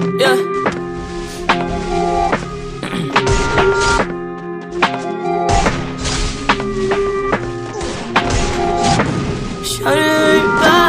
Yeah. Shut it back.